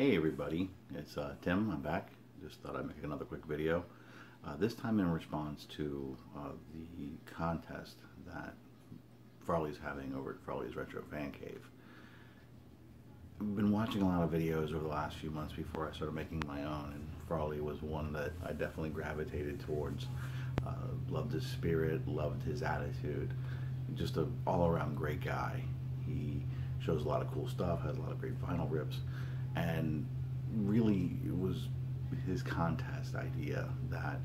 Hey everybody, it's uh, Tim. I'm back. Just thought I'd make another quick video. Uh, this time in response to uh, the contest that Farley's having over at Farley's Retro Fan Cave. I've been watching a lot of videos over the last few months before I started making my own, and Farley was one that I definitely gravitated towards. Uh, loved his spirit, loved his attitude. Just an all-around great guy. He shows a lot of cool stuff, has a lot of great vinyl rips, and really it was his contest idea that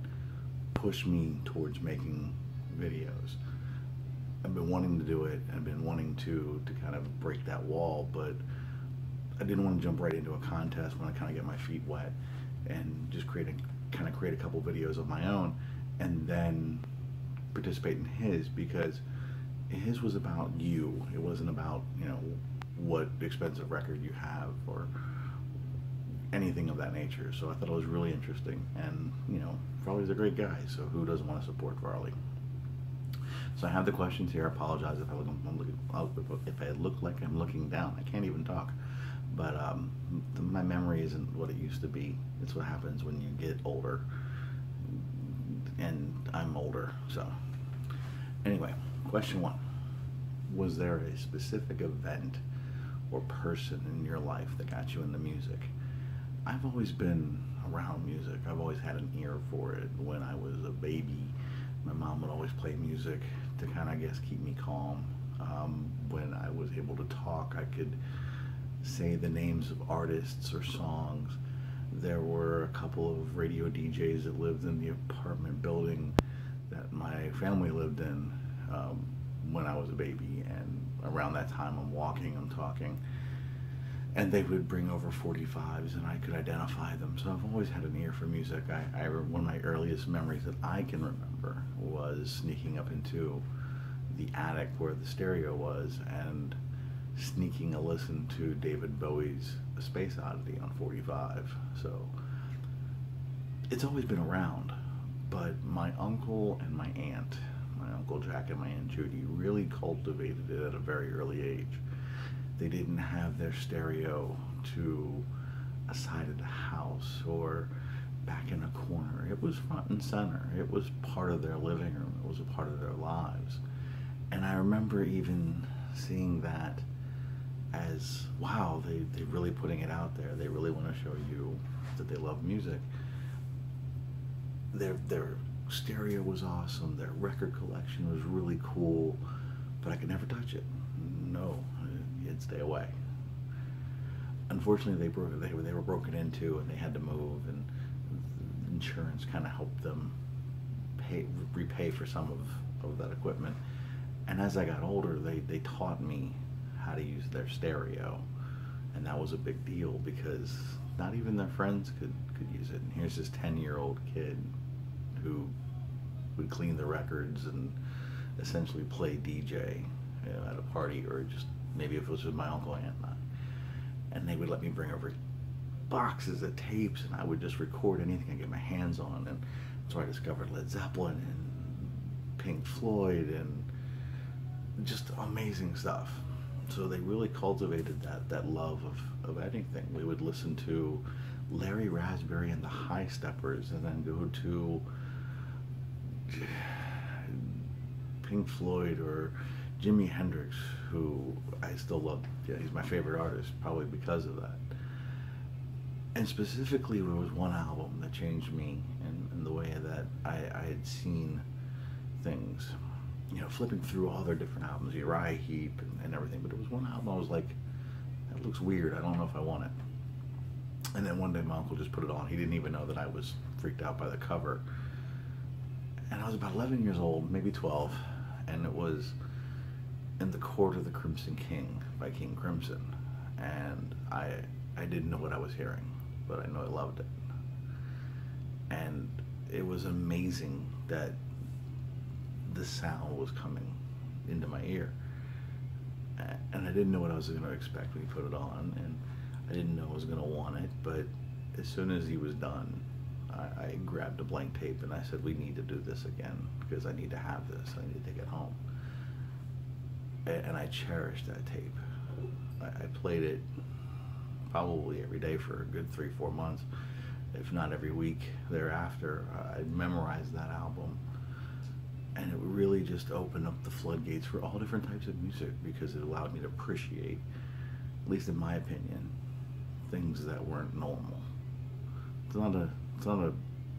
pushed me towards making videos. I've been wanting to do it and been wanting to to kind of break that wall, but I didn't want to jump right into a contest when I kind of get my feet wet and just create a kind of create a couple videos of my own and then participate in his because his was about you. It wasn't about, you know, what expensive record you have or anything of that nature. So I thought it was really interesting. And, you know, Farley's a great guy, so who doesn't want to support Farley? So I have the questions here. I apologize if I look, if I look like I'm looking down. I can't even talk. But um, my memory isn't what it used to be. It's what happens when you get older. And I'm older, so. Anyway, question one. Was there a specific event or person in your life that got you into music? I've always been around music. I've always had an ear for it. When I was a baby, my mom would always play music to kind of, I guess, keep me calm. Um, when I was able to talk, I could say the names of artists or songs. There were a couple of radio DJs that lived in the apartment building that my family lived in um, when I was a baby. And around that time, I'm walking, I'm talking and they would bring over 45s and I could identify them. So I've always had an ear for music. I, I one of my earliest memories that I can remember was sneaking up into the attic where the stereo was and sneaking a listen to David Bowie's Space Oddity on 45. So it's always been around, but my uncle and my aunt, my uncle Jack and my aunt Judy, really cultivated it at a very early age they didn't have their stereo to a side of the house or back in a corner. It was front and center. It was part of their living room. It was a part of their lives. And I remember even seeing that as, wow, they, they're really putting it out there. They really want to show you that they love music. Their, their stereo was awesome. Their record collection was really cool, but I could never touch it. No, stay away. Unfortunately, they broke they were they were broken into and they had to move, and insurance kind of helped them pay repay for some of, of that equipment. And as I got older, they they taught me how to use their stereo, and that was a big deal because not even their friends could could use it. And here's this ten year old kid who would clean the records and essentially play DJ you know, at a party or just maybe if it was with my uncle and aunt, and they would let me bring over boxes of tapes, and I would just record anything I get my hands on, and so I discovered Led Zeppelin and Pink Floyd and just amazing stuff. So they really cultivated that that love of, of anything. We would listen to Larry Raspberry and the High Steppers, and then go to Pink Floyd or Jimi Hendrix, who I still love. Yeah, he's my favorite artist, probably because of that. And specifically, there was one album that changed me in the way that I, I, had seen things. You know, flipping through all their different albums, Uriah Heep and, and everything. But it was one album I was like, that looks weird. I don't know if I want it. And then one day my uncle just put it on. He didn't even know that I was freaked out by the cover. And I was about 11 years old, maybe 12, and it was in the Court of the Crimson King by King Crimson, and I I didn't know what I was hearing, but I know I loved it, and it was amazing that the sound was coming into my ear, and I didn't know what I was going to expect when he put it on, and I didn't know I was going to want it, but as soon as he was done, I, I grabbed a blank tape and I said, "We need to do this again because I need to have this. I need to take it home." And I cherished that tape. I, played it probably every day for a good three, four months, if not every week thereafter. I memorized that album. And it really just opened up the floodgates for all different types of music because it allowed me to appreciate, at least in my opinion, things that weren't normal. It's not a, it's not a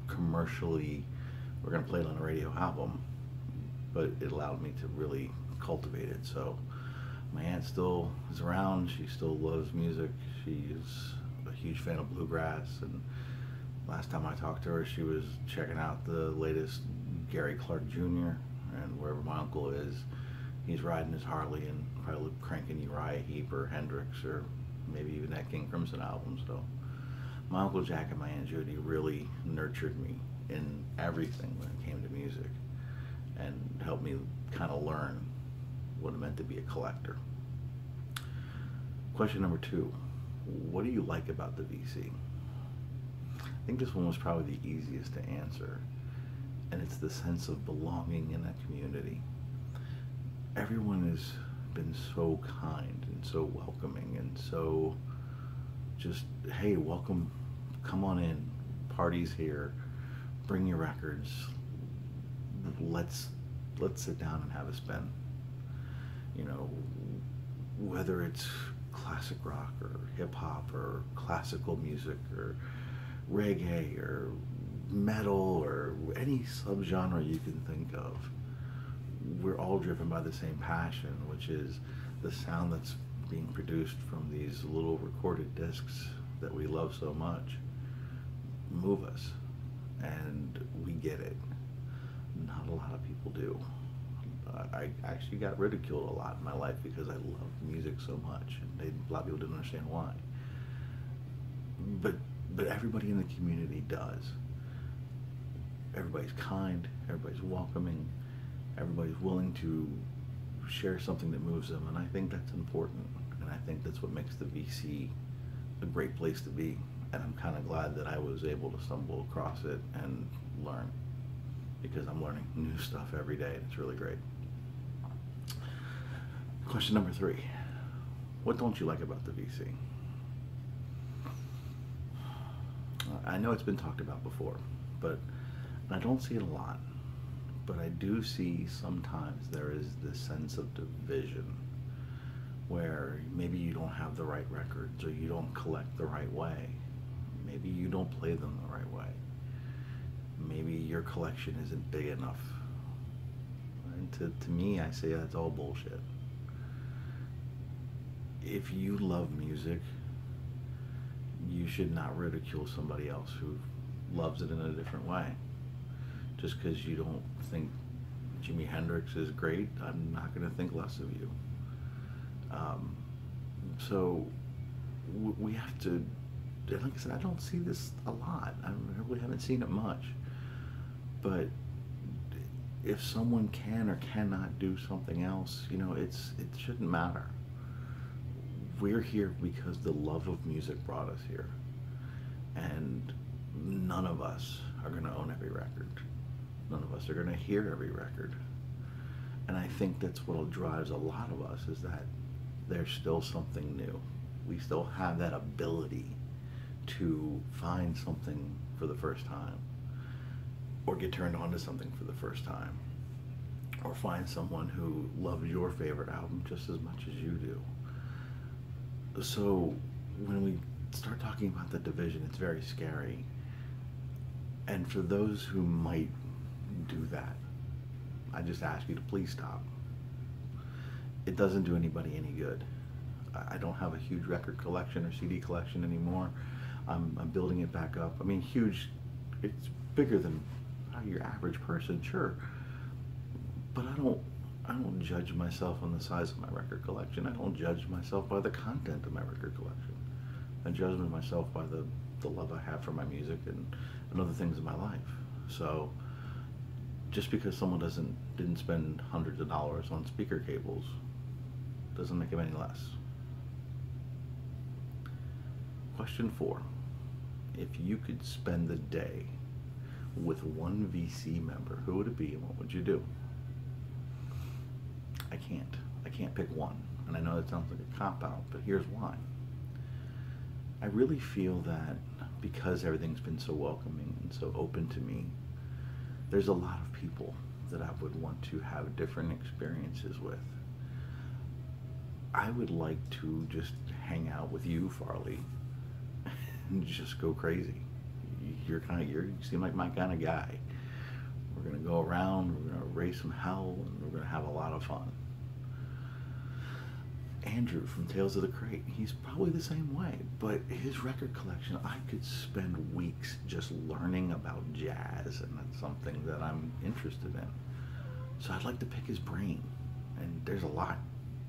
commercially, we're going to play it on a radio album, but it allowed me to really cultivate it. So my aunt still is around. She still loves music. She's a huge fan of bluegrass. And last time I talked to her, she was checking out the latest Gary Clark Jr. And wherever my uncle is, he's riding his Harley and probably cranking Uriah Heep or Hendrix or maybe even that King Crimson album. So my Uncle Jack and my Aunt Judy really nurtured me in everything when it came to music and helped me kind of learn what it meant to be a collector. Question number two, what do you like about the VC? I think this one was probably the easiest to answer, and it's the sense of belonging in that community. Everyone has been so kind and so welcoming and so just, hey, welcome, come on in, party's here, bring your records, let's let's sit down and have a spin. You know, whether it's classic rock or hip hop or classical music or reggae or metal or any subgenre you can think of, we're all driven by the same passion, which is the sound that's being produced from these little recorded discs that we love so much move us and we get it. Not a lot of people do I actually got ridiculed a lot in my life because I love music so much and they, a lot of people didn't understand why but but everybody in the community does everybody's kind everybody's welcoming everybody's willing to share something that moves them and I think that's important and I think that's what makes the VC a great place to be and I'm kind of glad that I was able to stumble across it and learn because I'm learning new stuff every day and it's really great. Question number three. What don't you like about the VC? Uh, I know it's been talked about before, but I don't see it a lot. But I do see sometimes there is this sense of division where maybe you don't have the right records or you don't collect the right way. Maybe you don't play them the right way. Maybe your collection isn't big enough. And to, to me, I say that's all bullshit. If you love music, you should not ridicule somebody else who loves it in a different way. Just because you don't think Jimi Hendrix is great, I'm not going to think less of you. Um, so we have to, like I said, I don't see this a lot. I really haven't seen it much. But if someone can or cannot do something else, you know, it's it shouldn't matter. We're here because the love of music brought us here. And none of us are going to own every record. None of us are going to hear every record. And I think that's what drives a lot of us is that there's still something new. We still have that ability to find something for the first time or get turned on to something for the first time or find someone who loves your favorite album just as much as you do. So when we start talking about the division, it's very scary. And for those who might do that, I just ask you to please stop it doesn't do anybody any good. I don't have a huge record collection or CD collection anymore. I'm, I'm building it back up. I mean, huge, it's bigger than your average person, sure. But I don't, I don't judge myself on the size of my record collection. I don't judge myself by the content of my record collection. I judge myself by the, the love I have for my music and, and other things in my life. So just because someone doesn't didn't spend hundreds of dollars on speaker cables doesn't make them any less. Question four. If you could spend the day with one VC member, who would it be and what would you do? I can't. I can't pick one. And I know that sounds like a cop out, but here's why. I really feel that because everything's been so welcoming and so open to me, there's a lot of people that I would want to have different experiences with. I would like to just hang out with you, Farley, and just go crazy. You're kind of you seem like my kind of guy. We're gonna go around. We're gonna raise some hell, and we're gonna have a lot of fun. Andrew from Tales of the Crate, he's probably the same way, but his record collection, I could spend weeks just learning about jazz, and that's something that I'm interested in. So I'd like to pick his brain, and there's a lot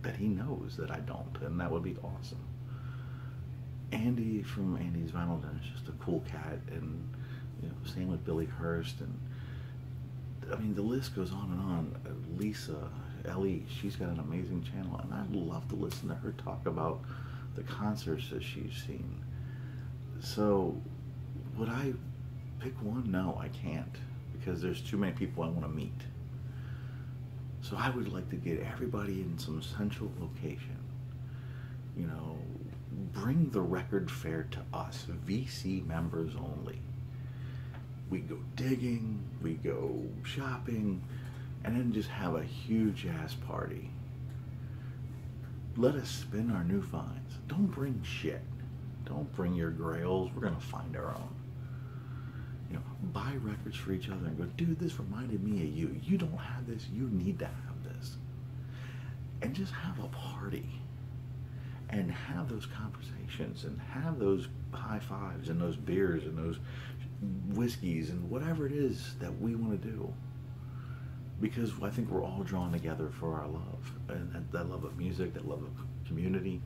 that he knows that I don't, and that would be awesome. Andy from Andy's Vinyl Den is just a cool cat, and you know, same with Billy Hurst, and I mean the list goes on and on. Uh, Lisa, Ellie, she's got an amazing channel, and I'd love to listen to her talk about the concerts that she's seen. So, would I pick one? No, I can't, because there's too many people I want to meet. So I would like to get everybody in some central location. You know, bring the record fair to us, VC members only. We go digging, we go shopping, and then just have a huge ass party. Let us spin our new finds. Don't bring shit. Don't bring your grails. We're gonna find our own. You know, buy records for each other and go, dude, this reminded me of you. You don't have this. You need to have this. And just have a party and have those conversations and have those high fives and those beers and those whiskeys and whatever it is that we want to do because I think we're all drawn together for our love and that, that, love of music, that love of community,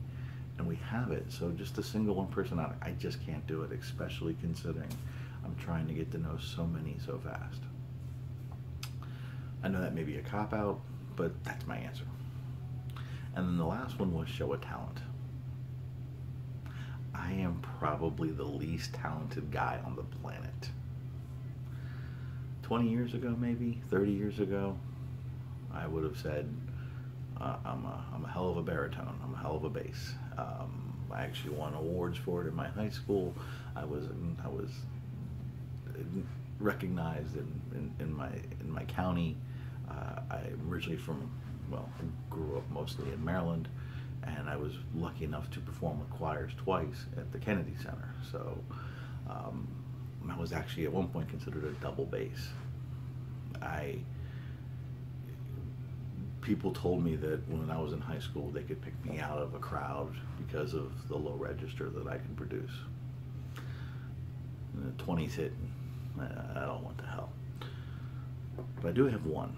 and we have it. So just a single one person out, I just can't do it, especially considering I'm trying to get to know so many so fast. I know that may be a cop out, but that's my answer. And then the last one was show a talent. I am probably the least talented guy on the planet. 20 years ago, maybe 30 years ago, I would have said, uh, I'm, a, I'm a hell of a baritone, I'm a hell of a bass. Um, I actually won awards for it in my high school. I was, I was recognized in, in, in, my, in my county. Uh, I'm originally from, well, grew up mostly in Maryland and I was lucky enough to perform with choirs twice at the Kennedy Center. So um, I was actually at one point considered a double bass. I people told me that when I was in high school they could pick me out of a crowd because of the low register that I can produce. And the 20s hit, I don't want the hell. But I do have one.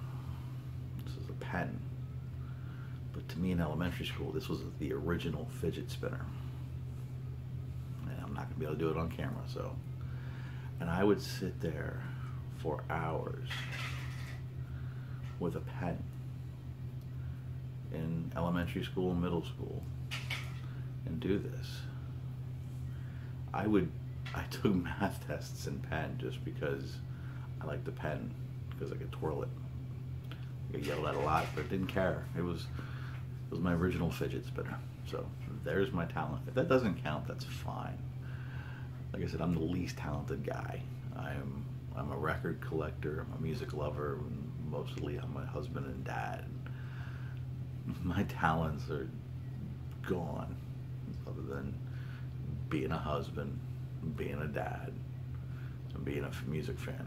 This is a pen. But to me in elementary school, this was the original fidget spinner. And I'm not going to be able to do it on camera, so. And I would sit there for hours with a pen in elementary school middle school and do this. I would, I took math tests in pen just because I liked the pen because I could twirl it. I yelled at a lot, but didn't care. It was, it was my original fidget spinner. So there's my talent. If that doesn't count, that's fine. Like I said, I'm the least talented guy. I'm I'm a record collector. I'm a music lover. Mostly, I'm a husband and dad. My talents are gone, other than being a husband, being a dad, and being a music fan,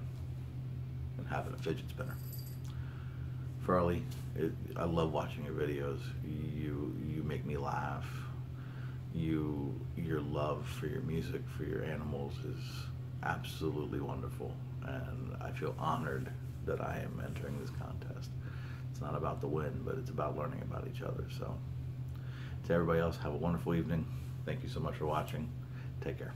and having a fidget spinner. Farley, it, I love watching your videos. You you make me laugh. You your love for your music, for your animals is absolutely wonderful, and I feel honored that I am entering this contest. It's not about the win, but it's about learning about each other. So, to everybody else, have a wonderful evening. Thank you so much for watching. Take care.